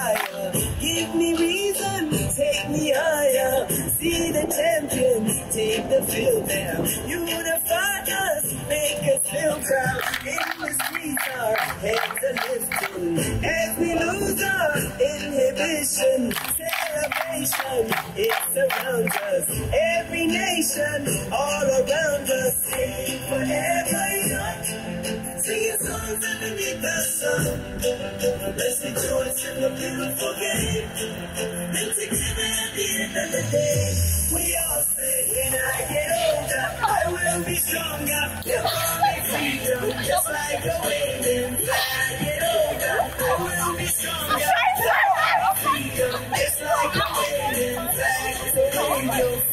fire. Give me reason, take me higher. See the champion, take the field down. Unify us, make us feel proud. In the streets, our hands are lifting. As we lose our inhibition, celebration, it surrounds us. Every nation, all around us, forever songs underneath the sun. Let's rejoice in the beautiful game. And together at the end of the day, we all say, when I get older, I will be stronger. You'll me freedom, just like a waving flag. Get older, I will be stronger. Freedom, just like a waving flag. So wave your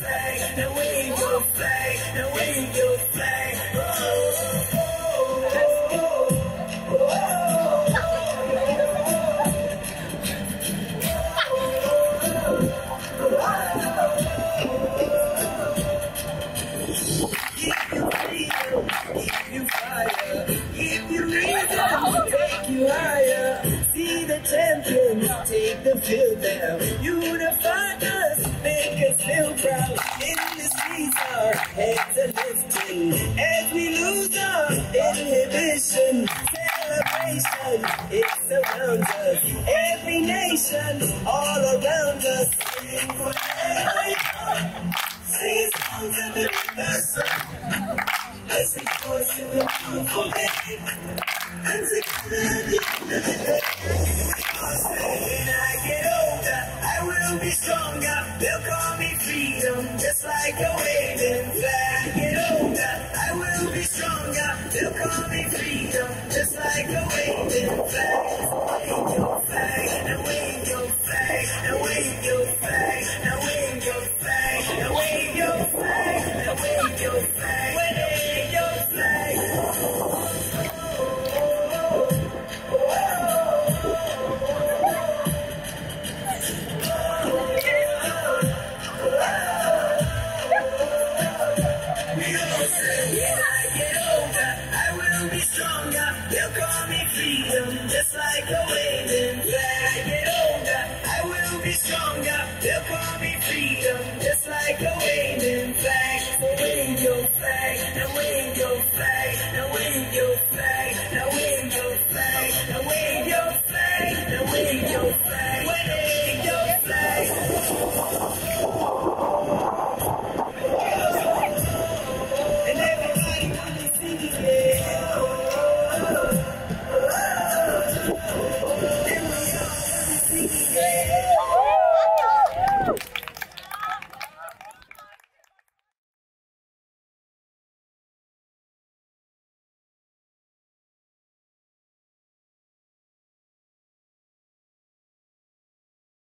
take the. Unify us, make us feel proud. In the streets, our heads are lifting as we lose our inhibition. Celebration, it surrounds us. Every nation, all around us, sing forever. Sing songs underneath the sun. Let's rejoice in the beautiful day. And together at of just like